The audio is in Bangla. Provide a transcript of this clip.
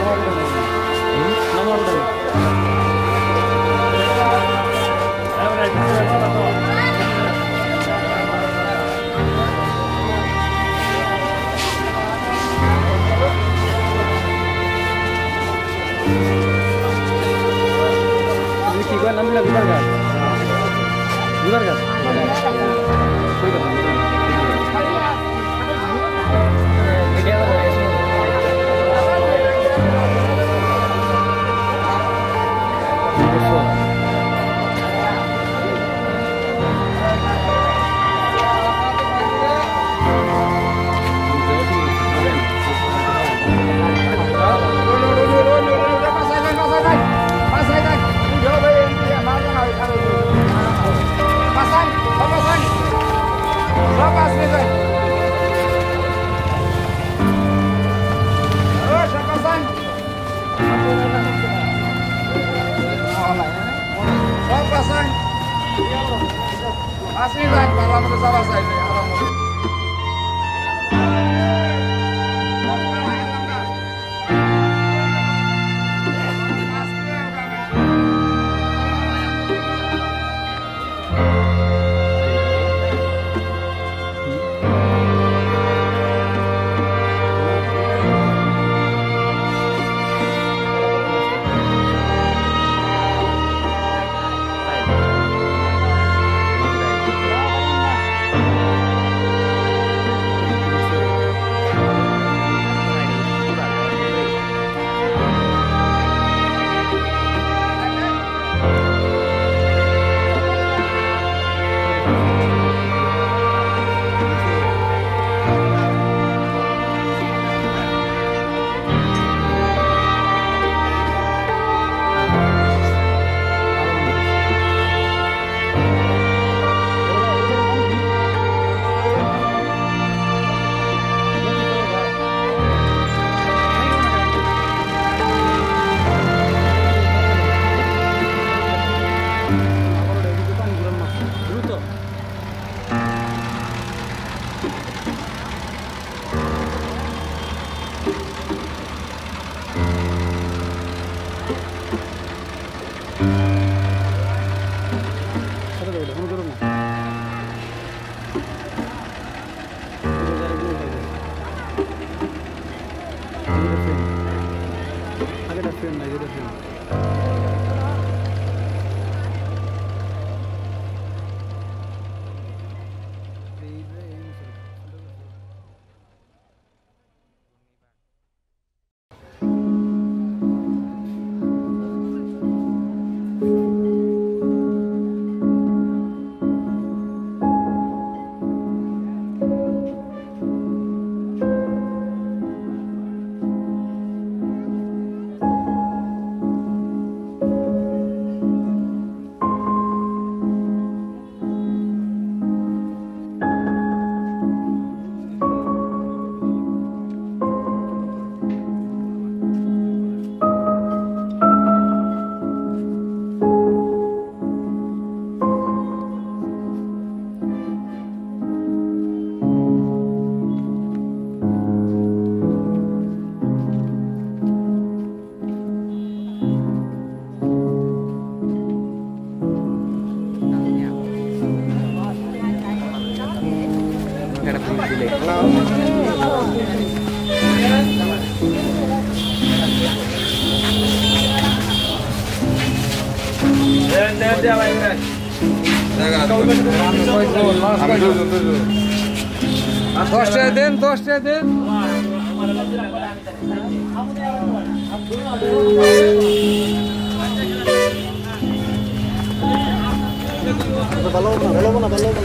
Gracias. उधर उधर उधर उधर Vamos avançar, gente. Gracias. Frame দশটা দেন দশটা দেন ভালো না ভালো না ভালো।